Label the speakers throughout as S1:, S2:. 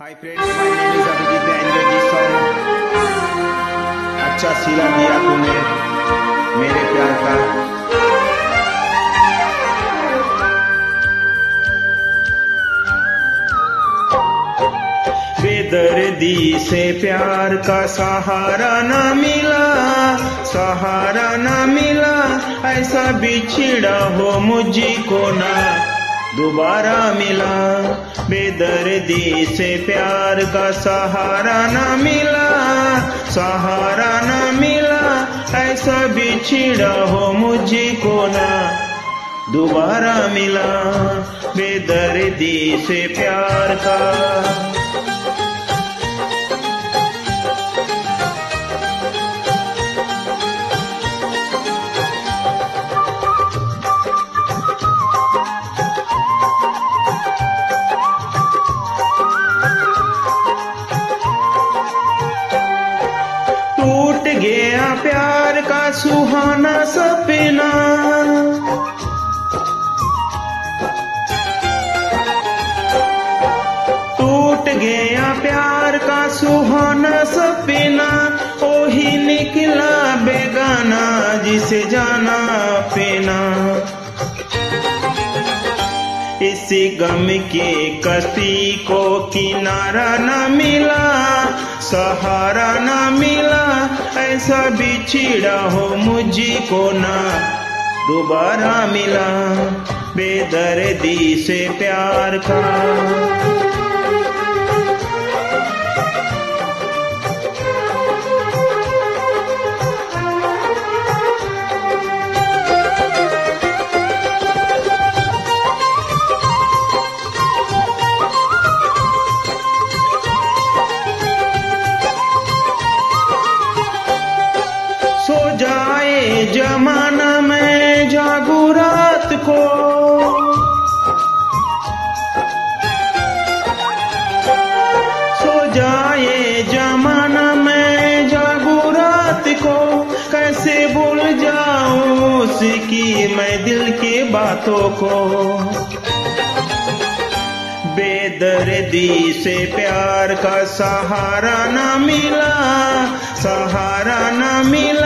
S1: Hi friends my name is Abhijeet ji song अच्छा सिला दिया तूने मेरे प्यार का। बेदर्दी से प्यार का सहारा न मिला, सहारा न मिला। ऐसा बिछड़ा हो मुझको ना। दोबारा मिला, बेदर्दी से प्यार का सहारा न मिला, सहारा न मिला, ऐसा बिछड़ा हो मुझे को ना। दोबारा मिला, बेदर्दी से प्यार का सुहाना सपना। टूट गया प्यार का सुहाना सपना ओही निकला इसी गम के कश्ती को किनारा न मिला, सहारा न मिला, ऐसा बिछड़ा हो मुझको ना। दोबारा मिला बेदर्दी से प्यार का। सो जाए जमाना में जागू रात को। सो जाए जमाना में जागू रात को। कैसे भूल जाऊँ उसकी मैं दिल की बातों को। बेदर्दी से प्यार का सहारा न मिला, सहारा न मिला।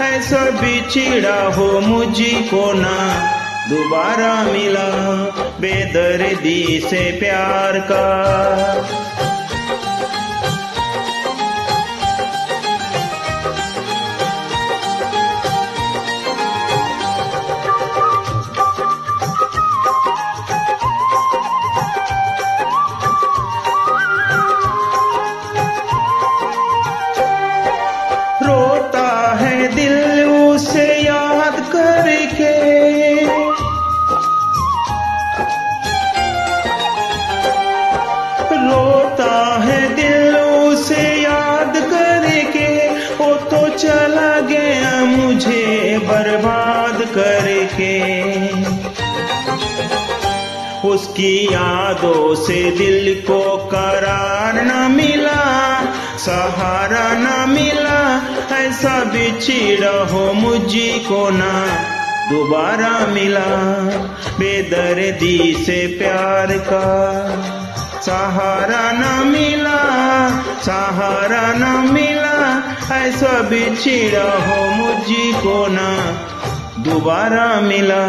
S1: ऐसा बिछड़ा हो मुझको ना। दोबारा मिला बेदर्दी से प्यार का। चला गया मुझे बर्बाद करके। उसकी यादों से दिल को करार न मिला, सहारा न मिला। ऐसा बिछड़ा हो मुझको ना, दोबारा मिला। बेदर्दी से प्यार का सहारा न मिला, सहारा न मिला। ऐसा बिछड़ा हो मुझको ना दोबारा मिला।